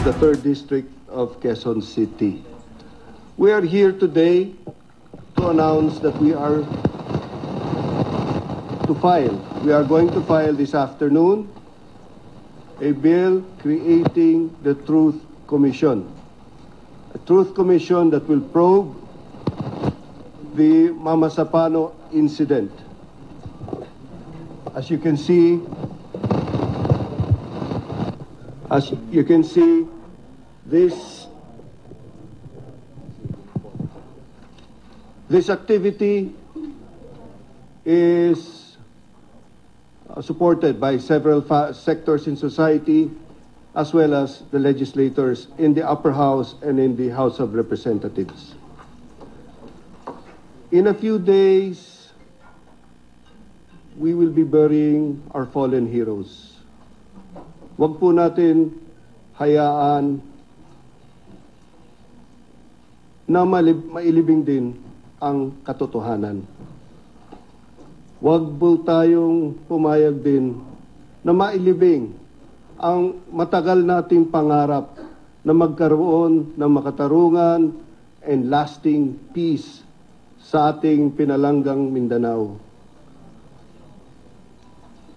of the 3rd District of Quezon City. We are here today to announce that we are to file, we are going to file this afternoon a bill creating the Truth Commission. A Truth Commission that will probe the Mama Sapano incident. As you can see, as you can see, this this activity is supported by several sectors in society as well as the legislators in the upper house and in the House of Representatives. In a few days, we will be burying our fallen heroes. Huwag po natin hayaan na malib- mailibing din ang katotohanan. Huwag po tayong pumayag din na mailibing ang matagal nating pangarap na magkaroon ng makatarungan and lasting peace sa ating pinalanggang Mindanao.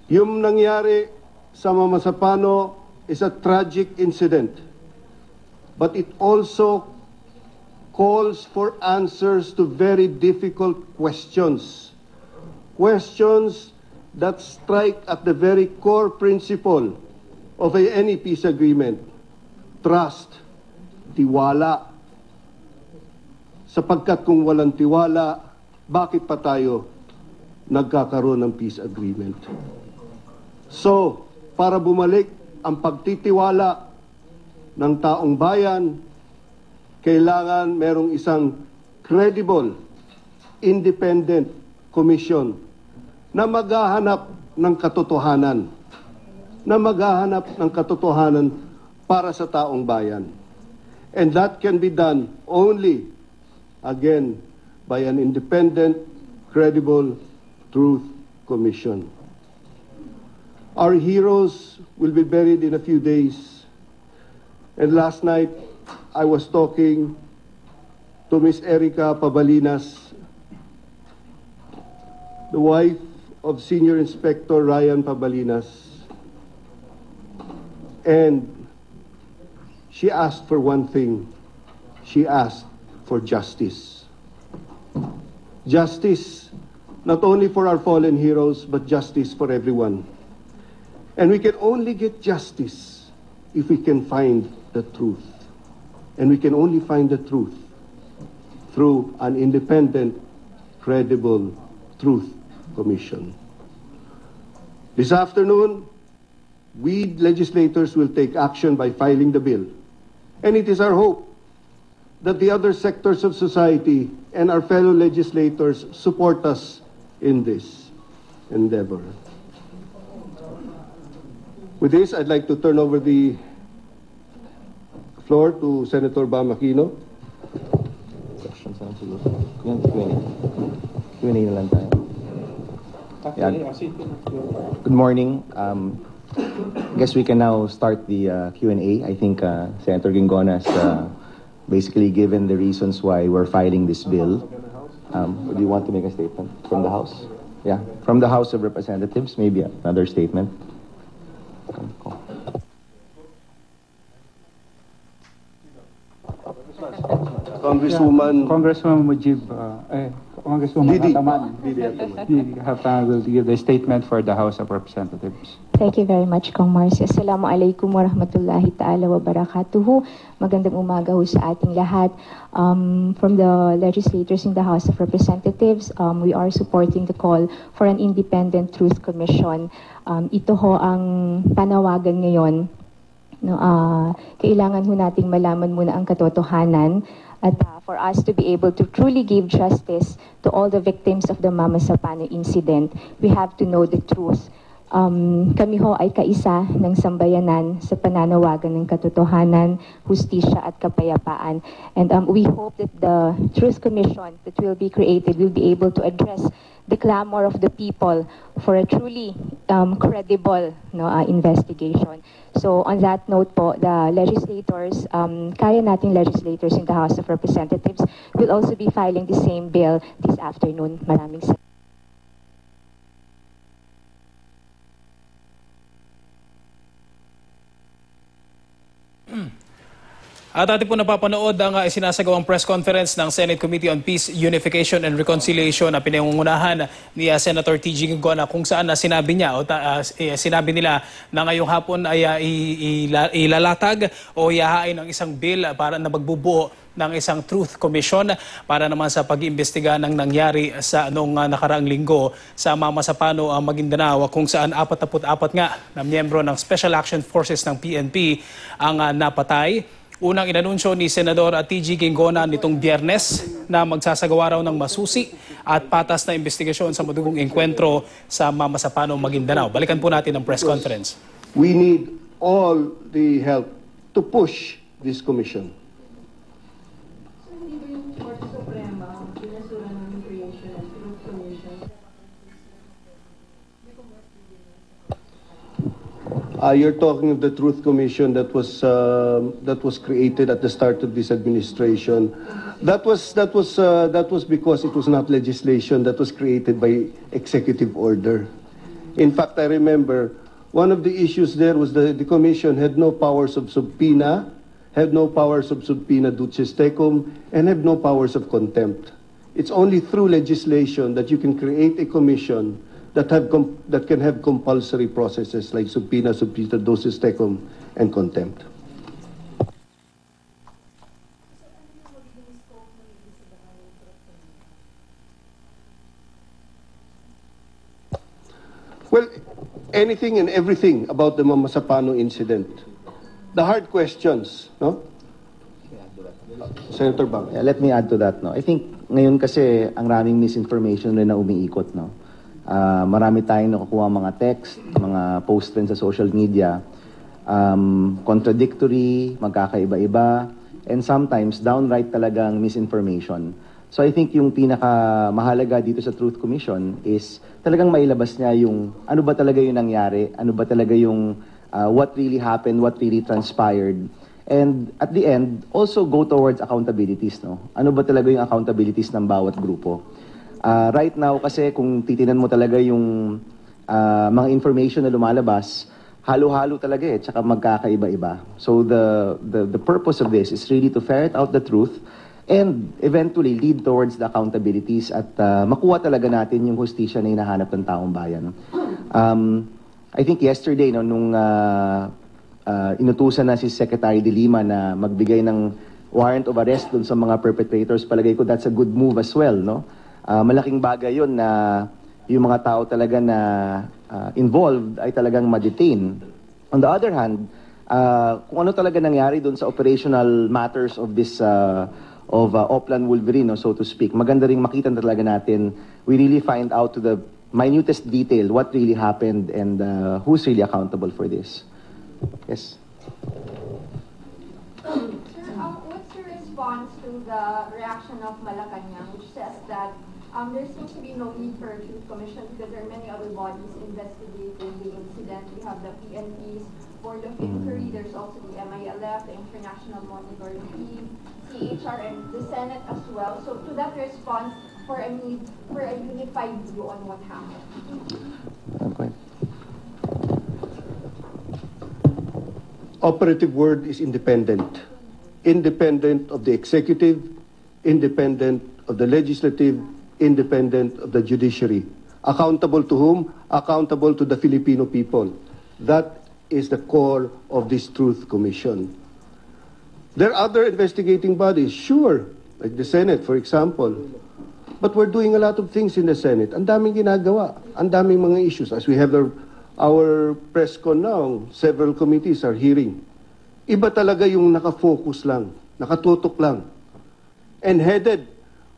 Yung nangyari sa Mamasapano is a tragic incident, but it also calls for answers to very difficult questions. Questions that strike at the very core principle of a, any peace agreement. Trust, tiwala. Sapagkat kung walang tiwala, bakit pa tayo nagkakaroon ng peace agreement? So, para bumalik ang pagtitiwala ng taong bayan, kailangan merong isang credible, independent commission na maghahanap ng katotohanan, na maghahanap ng katotohanan para sa taong bayan. And that can be done only, again, by an independent, credible truth commission. Our heroes will be buried in a few days. And last night, I was talking to Miss Erica Pabalinas, the wife of Senior Inspector Ryan Pabalinas. And she asked for one thing. She asked for justice. Justice, not only for our fallen heroes, but justice for everyone. And we can only get justice if we can find the truth. And we can only find the truth through an independent, credible truth commission. This afternoon, we legislators will take action by filing the bill. And it is our hope that the other sectors of society and our fellow legislators support us in this endeavor. With this, I'd like to turn over the floor to Senator Bam Aquino. Questions na lang siguro. Yan, Q&A. Q&A na lang tayo. Yan. Good morning. Um, I guess we can now start the uh, Q&A. I think uh, Senator Gingonas uh, basically given the reasons why we're filing this bill. Um, do you want to make a statement from the House? Yeah, from the House of Representatives, maybe another statement. Congresswoman Congresswoman Mujib, uh, eh, Congresswoman Didi. Ataman, Didi Ataman. uh, will give the statement for the House of Representatives. Thank you very much, Kong Marcy. Assalamualaikum warahmatullahi ta'ala wa barakatuhu. Magandang umaga ho sa ating lahat. Um, from the legislators in the House of Representatives, um, we are supporting the call for an independent truth commission. Um, ito ho ang panawagan ngayon. No, ah, kailangan ho nating malaman muna ang katotohanan at ah, for us to be able to truly give justice to all the victims of the Mama Sapano incident, we have to know the truth. Um, kami ho ay kaisa ng sambayanan sa pananawagan ng katotohanan, hustisya at kapayapaan. And um, we hope that the Truth Commission that will be created will be able to address the clamor of the people for a truly um, credible no, uh, investigation. So on that note po, the legislators, um, kaya nating legislators in the House of Representatives will also be filing the same bill this afternoon. Maraming salamat. At ating po napapanood ang uh, sinasagawang press conference ng Senate Committee on Peace, Unification and Reconciliation na pinangungunahan ni uh, Senator T.G. Gona kung saan na sinabi niya o ta- uh, sinabi nila na ngayong hapon ay uh, ilalatag o iahain ang isang bill para na magbubuo ng isang Truth Commission para naman sa pag-iimbestiga ng nangyari sa noong uh, nakaraang linggo sa Mamasapano, uh, Maguindanao kung saan 44 nga na miyembro ng Special Action Forces ng PNP ang uh, napatay. Unang inanunsyo ni Senador T.G. Gingona nitong biyernes na magsasagawa raw ng masusi at patas na investigasyon sa madugong engkwentro sa Mamasapano, Maguindanao. Balikan po natin ang press conference. We need all the help to push this commission. Uh, you're talking of the Truth Commission that was uh, that was created at the start of this administration. That was that was uh, that was because it was not legislation that was created by executive order. In fact, I remember one of the issues there was the, the commission had no powers of subpoena, had no powers of subpoena duces tecum, and had no powers of contempt. It's only through legislation that you can create a commission that have that can have compulsory processes like subpoena, subpoena duces tecum, and contempt. Well, anything and everything about the Mamasapano incident. The hard questions, no? Senator Bang. Yeah, let me add to that. No? I think ngayon kasi ang raming misinformation rin na umiikot. No? Ah, marami tayong nakukuha mga text, mga post rin sa social media. Um, contradictory, magkakaiba-iba, and sometimes downright talagang misinformation. So I think yung pinaka mahalaga dito sa Truth Commission is talagang mailabas niya yung ano ba talaga yung nangyari, ano ba talaga yung uh, what really happened, what really transpired. And at the end, also go towards accountabilities, no? Ano ba talaga yung accountabilities ng bawat grupo? Ah, right now kasi kung titinan mo talaga yung ah, mga information na lumalabas, halo-halo talaga eh, tsaka magkakaiba-iba. So the, the the purpose of this is really to ferret out the truth and eventually lead towards the accountabilities at ah, makuha talaga natin yung hustisya na hinahanap ng taong bayan. Um, I think yesterday no, nung ah, ah, inutusan na si Secretary de Lima na magbigay ng warrant of arrest dun sa mga perpetrators, palagay ko that's a good move as well, no? Ah, malaking bagay yun na yung mga tao talaga na ah, involved ay talagang ma-detain. On the other hand, ah, kung ano talaga nangyari dun sa operational matters of this ah, of ah, Oplan Wolverine, so to speak, maganda ring makita na talaga natin, we really find out to the minutest detail what really happened and ah, who's really accountable for this. Yes. Sir, um, what's your response to the reaction of Malacanang, which says that um, there seems to be no need for a truth commission because there are many other bodies investigating the incident. We have the PNP's Board of Inquiry, there's also the MILF, the International Monitoring Team, CHR, and the Senate as well. So to that response, for a need for a unified view on what happened. Okay. Operative word is independent. Independent of the executive, independent of the legislative, independent of the judiciary. Accountable to whom? Accountable to the Filipino people. That is the core of this Truth Commission. There are other investigating bodies, sure, like the Senate, for example. But we're doing a lot of things in the Senate. Ang daming ginagawa. Ang daming mga issues. As we have the, our press con now, several committees are hearing. Iba talaga yung nakafocus lang, nakatutok lang. And headed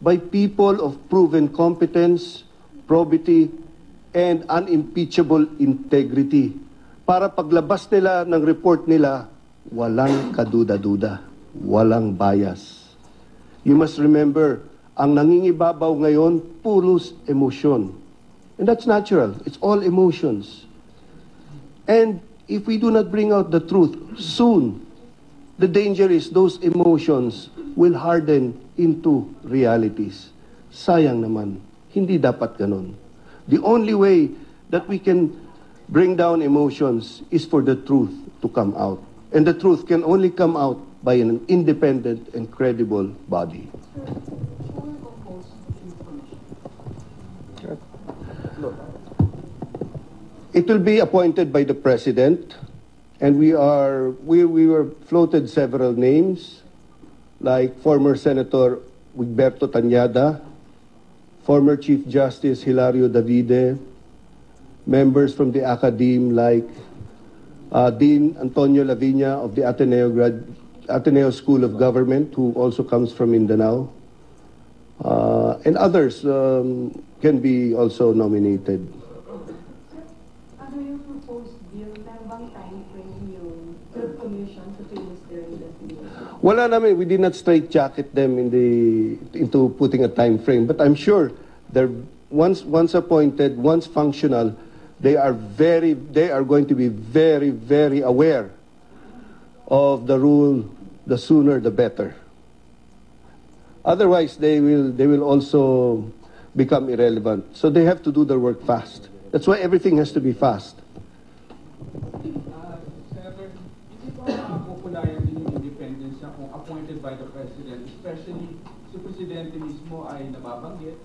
by people of proven competence, probity, and unimpeachable integrity. Para paglabas nila ng report nila, walang kaduda-duda, walang bias. You must remember, Ang nangingibabaw ngayon, puros emotion. And that's natural. It's all emotions. And if we do not bring out the truth soon, the danger is those emotions will harden into realities. Sayang naman. Hindi dapat ganun. The only way that we can bring down emotions is for the truth to come out. And the truth can only come out by an independent and credible body. It will be appointed by the president, and we are we, we were floated several names, like former Senator Wigberto Tanyada, former Chief Justice Hilario Davide, members from the academe like uh, Dean Antonio Lavinia of the Ateneo, Grad- Ateneo School of Government, who also comes from Mindanao, uh, and others um, can be also nominated. Wala namin, we did not straitjacket them in the, into putting a time frame, but I'm sure they're, once, once appointed, once functional, they are very, they are going to be very, very aware of the rule, the sooner the better. Otherwise, they will, they will also become irrelevant. So they have to do their work fast. That's why everything has to be fast. Uh, Senator, hindi ba makapopulayan din yung independence niya kung appointed by the President, especially si Presidente mismo ay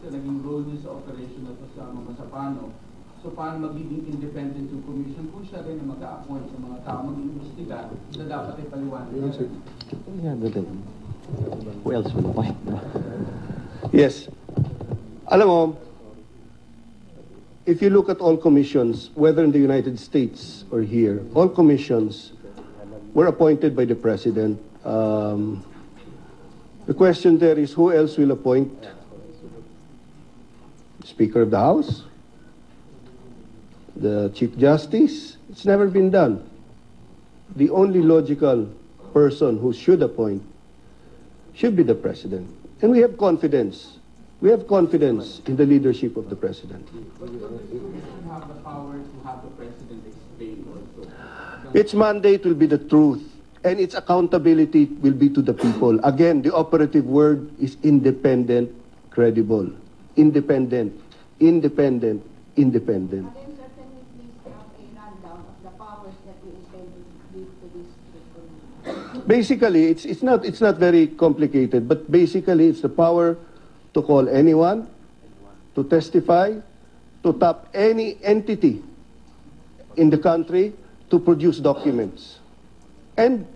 sa naging role niya sa operation na to sa mga Sapano. So paano magiging independent yung commission kung siya rin ang mag-a-appoint sa mga tao mag-iimbestiga na dapat ay paliwanag who else will appoint? Yes. Alam mo, if you look at all commissions, whether in the United States or here, all commissions were appointed by the president. Um, the question there is who else will appoint? Speaker of the House? The Chief Justice? It's never been done. The only logical person who should appoint should be the president. And we have confidence. We have confidence in the leadership of the president. Its mandate will be the truth, and its accountability will be to the people. Again, the operative word is independent, credible. Independent, independent, independent. Again, sir, can we please have a rundown of the powers that you intend to give to this commission? Basically, it's, it's, not, it's not very complicated, but basically, it's the power to call anyone, to testify, to tap any entity in the country to produce documents, and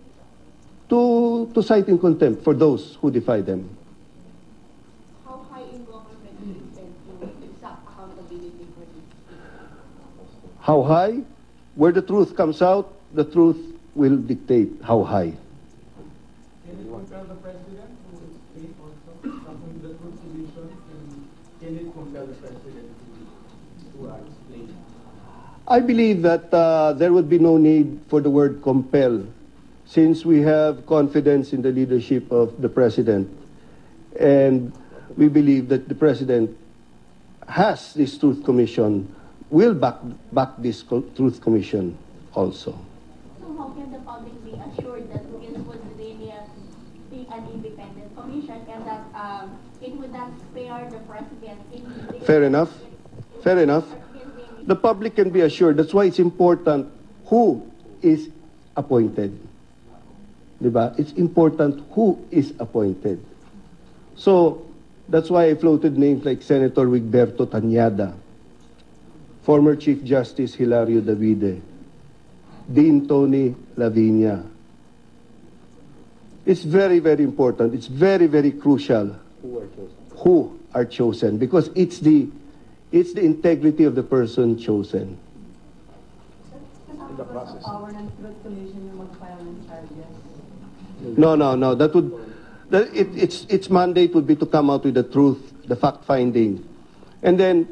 to, to cite in contempt for those who defy them. How high in government do you intend to exact accountability for this? How high? Where the truth comes out, the truth will dictate how high. Can it compel the President to explain also something the Truth Commission? Can, can it compel the President to, to explain? I believe that uh, there would be no need for the word compel since we have confidence in the leadership of the president. And we believe that the president has this truth commission, will back, back this truth commission also. So how can the public be assured that it would really be an independent commission and that um, it would not spare the president in Fair enough. Fair enough. The public can be assured. That's why it's important who is appointed. Diba? It's important who is appointed. So, that's why I floated names like Senator Wigberto Tanyada, former Chief Justice Hilario Davide, Dean Tony Lavinia. It's very, very important. It's very, very crucial who are chosen because it's the it's the integrity of the person chosen. In the process. Power ng truth commission yung mag-file ng charges. No, no, no. That would that it, its its mandate would be to come out with the truth, the fact finding, and then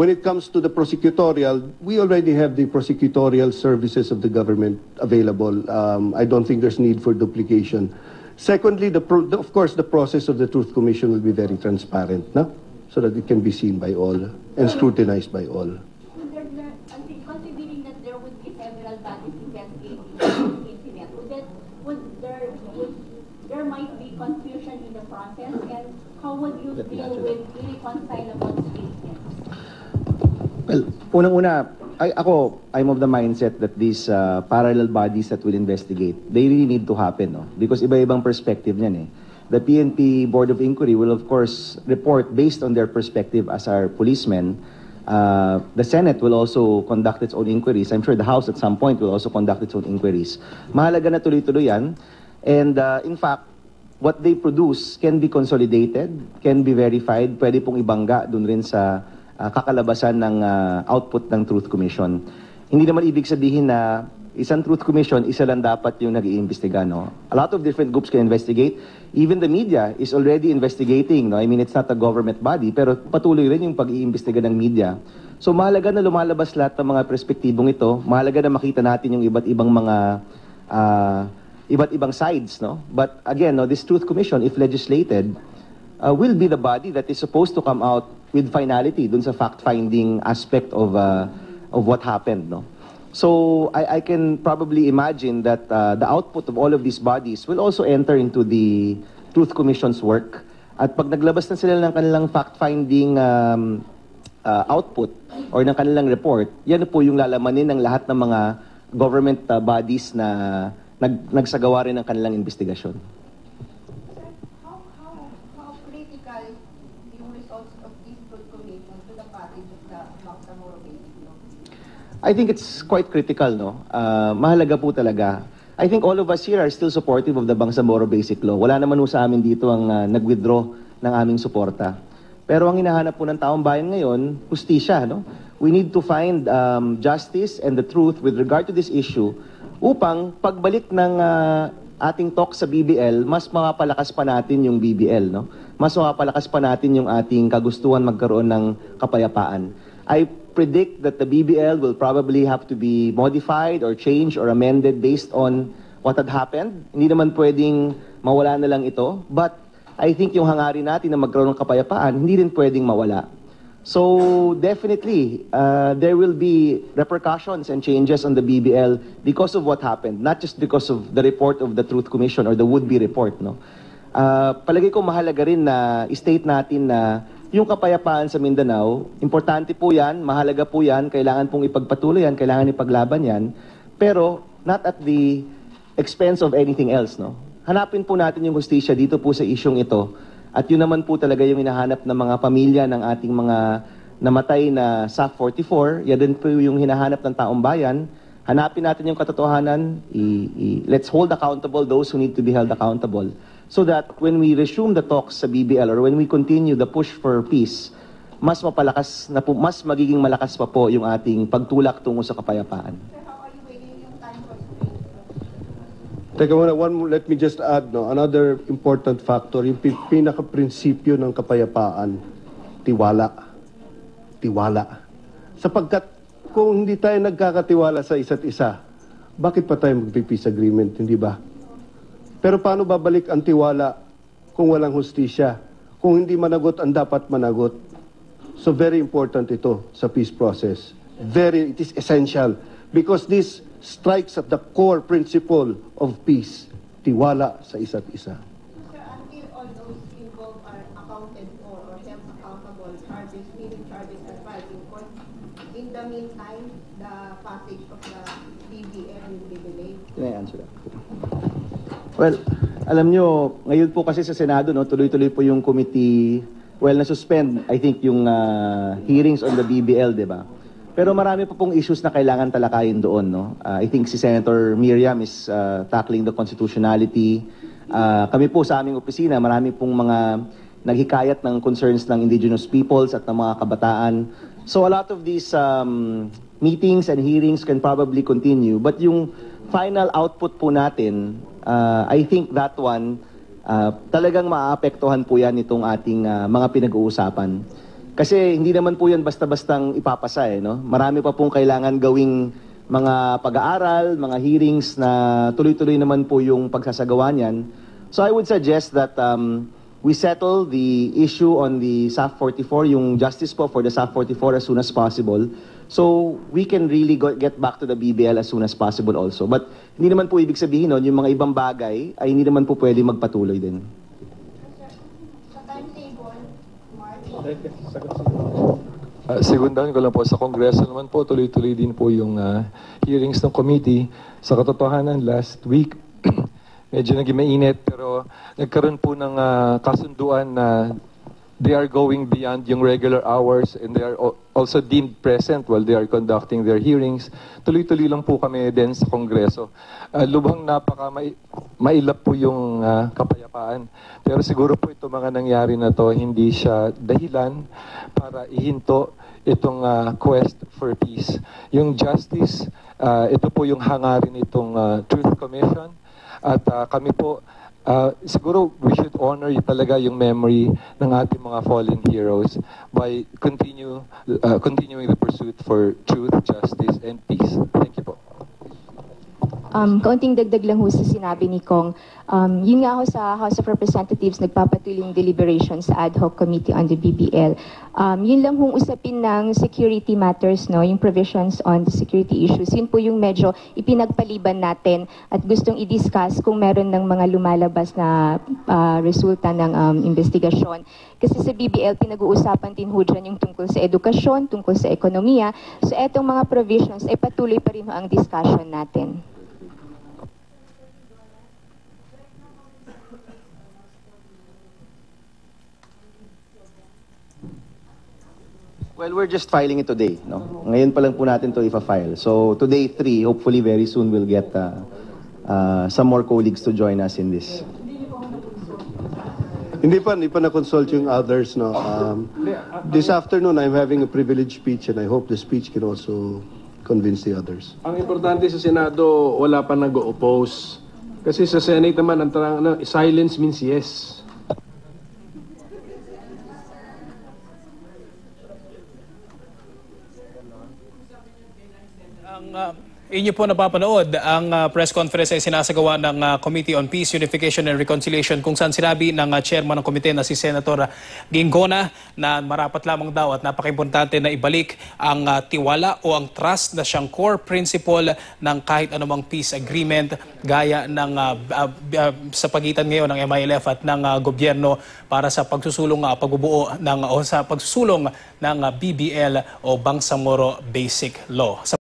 when it comes to the prosecutorial, we already have the prosecutorial services of the government available. Um, I don't think there's need for duplication. Secondly, the, pro- the- of course, the process of the Truth Commission will be very transparent, no? so that it can be seen by all and scrutinized by all. There, there, I think considering that there would be several bodies investigating this incident, would that, there, might be confusion in the process, and how would you Let me deal answer with irreconcilable statements? Well, unang-una, ay, ako, I'm of the mindset that these uh, parallel bodies that will investigate, they really need to happen, no? Because iba-ibang perspective niyan eh. The PNP Board of Inquiry will of course report based on their perspective as our policemen. Uh, the Senate will also conduct its own inquiries. I'm sure the House at some point will also conduct its own inquiries. Mahalaga na tuloy-tuloy yan. And uh, in fact, what they produce can be consolidated, can be verified, pwede pong ibangga dun rin sa uh, kakalabasan ng uh, output ng Truth Commission. Hindi naman ibig sabihin na isang Truth Commission, isa lang dapat yung nag-iimbestiga. No? A lot of different groups can investigate. Even the media is already investigating. No? I mean, it's not a government body, pero patuloy rin yung pag-iimbestiga ng media. So mahalaga na lumalabas lahat ng mga perspektibong ito. Mahalaga na makita natin yung iba't ibang mga uh, iba't ibang sides, no? But again, no, this Truth Commission, if legislated, uh, will be the body that is supposed to come out with finality dun sa fact-finding aspect of uh, of what happened, no? So I, I can probably imagine that uh, the output of all of these bodies will also enter into the Truth Commission's work. At pag naglabas na sila ng kanilang fact-finding um, uh, output or ng kanilang report, yan po yung lalamanin ng lahat ng mga government uh, bodies na nag, nagsagawa rin ng kanilang investigasyon. How, how, how critical yung results of this truth commission to the passage of the Bangsamoro Basic Law? I think it's quite critical, no? Ah, mahalaga po talaga. I think all of us here are still supportive of the Bangsamoro Basic Law. Wala naman po sa amin dito ang ah, nag-withdraw ng aming suporta. Pero ang hinahanap po ng taong bayan ngayon, justisya, no? We need to find um, justice and the truth with regard to this issue upang pagbalik ng ah, ating talk sa BBL, mas mapapalakas pa natin yung BBL, no? Mas mapapalakas pa natin yung ating kagustuhan magkaroon ng kapayapaan. I predict that the BBL will probably have to be modified or changed or amended based on what had happened. Hindi naman pwedeng mawala na lang ito. But I think yung hangarin natin na magkaroon ng kapayapaan, hindi rin pwedeng mawala. So definitely, uh, there will be repercussions and changes on the BBL because of what happened, not just because of the report of the Truth Commission or the would-be report. No? Uh, palagay ko mahalaga rin na state natin na yung kapayapaan sa Mindanao, importante po yan, mahalaga po yan, kailangan pong ipagpatuloy yan, kailangan ipaglaban yan, pero not at the expense of anything else. No? Hanapin po natin yung hustisya dito po sa isyong ito at yun naman po talaga yung hinahanap ng mga pamilya ng ating mga namatay na SAF 44. Yan din po yung hinahanap ng taong bayan. Hanapin natin yung katotohanan. I- i- let's hold accountable those who need to be held accountable. So that when we resume the talks sa BBL or when we continue the push for peace, mas mapalakas na po, mas magiging malakas pa po yung ating pagtulak tungo sa kapayapaan. Teka muna, one, more- let me just add, no, another important factor, yung pi- pinaka-prinsipyo ng kapayapaan, tiwala. Tiwala. Sapagkat kung hindi tayo nagkakatiwala sa isa't isa, bakit pa tayo mag-peace agreement, hindi ba? Pero paano babalik ang tiwala kung walang hustisya? Kung hindi managot ang dapat managot? So very important ito sa peace process. Very, it is essential because this strikes at the core principle of peace. Tiwala sa isa't isa. Sir, until all those involved are accounted for or held accountable, charges, meaning charges are filed in court, in the meantime, the passage of the BBM will be delayed. Can I answer that? Well, alam nyo, ngayon po kasi sa Senado, no, tuloy-tuloy po yung committee, well, na-suspend, I think, yung ah, hearings on the BBL, di ba? Pero marami pa pong issues na kailangan talakayin doon, no? Ah, I think si Senator Miriam is ah, tackling the constitutionality. Ah, kami po sa aming opisina, marami pong mga naghikayat ng concerns ng indigenous peoples at ng mga kabataan. So a lot of these um, meetings and hearings can probably continue. But yung final output po natin, uh, I think that one, uh, talagang maapektuhan po yan itong ating uh, mga pinag-uusapan. Kasi hindi naman po yan basta-bastang ipapasa eh, no? Marami pa pong kailangan gawing mga pag-aaral, mga hearings na tuloy-tuloy naman po yung pagsasagawa niyan So I would suggest that um, we settle the issue on the SAF 44, yung justice po for the SAF 44 as soon as possible. So we can really go, get back to the BBL as soon as possible also. But hindi naman po ibig sabihin nun, yung mga ibang bagay ay hindi naman po pwede magpatuloy din. Uh, segundahan ko lang po, sa Kongreso naman po, tuloy-tuloy din po yung ah, hearings ng committee. Sa katotohanan, last week, medyo naging mainit, pero nagkaroon po ng ah, kasunduan na they are going beyond yung regular hours and they are al- also deemed present while they are conducting their hearings. Tuloy-tuloy lang po kami din sa Kongreso. Ah, lubhang napaka mai- mailap po yung ah, kapayapaan. Pero siguro po ito mga nangyari na to, hindi siya dahilan para ihinto itong ah, quest for peace. Yung justice, ah, ito po yung hangarin itong ah, Truth Commission. At ah, kami po, ah, siguro we should honor talaga yung memory ng ating mga fallen heroes by continue ah, continuing the pursuit for truth, justice, and peace. Thank you po. Um, kaunting dagdag lang ho sa sinabi ni Kong. Um, yun nga ho sa House of Representatives, nagpapatuloy yung deliberation sa ad hoc committee on the BBL. Um, yun lang hong usapin ng security matters, no, yung provisions on the security issues. Yun po yung medyo ipinagpaliban natin at gustong i-discuss kung meron ng mga lumalabas na ah, resulta ng um, investigasyon. Kasi sa BBL, pinag-uusapan din ho dyan yung tungkol sa edukasyon, tungkol sa ekonomiya. So etong mga provisions ay patuloy pa rin ho ang discussion natin. Well, we're just filing it today. No? Ngayon pa lang po natin to ifa-file. So today, three, hopefully very soon we'll get uh, uh, some more colleagues to join us in this. Hindi pa, hindi pa na-consult yung others. No? Um, this afternoon, I'm having a privileged speech and I hope the speech can also convince the others. Ang importante sa Senado, wala pa nag-oppose. Kasi sa Senate naman, ang tarang, ano, silence means yes. Uh, inyo po napapanood, ang uh, press conference ay sinasagawa ng uh, Committee on Peace, Unification and Reconciliation kung saan sinabi ng chairman ng komite na si Senator Gingona na marapat lamang daw at napaka-importante na ibalik ang tiwala o ang trust na siyang core principle ng kahit anumang peace agreement gaya ng uh, uh, uh, sa pagitan ngayon ng MILF at ng uh, gobyerno para sa pagsusulong uh, pagbubuo ng o sa pagsusulong ng uh, BBL o Bangsamoro Basic Law. Sa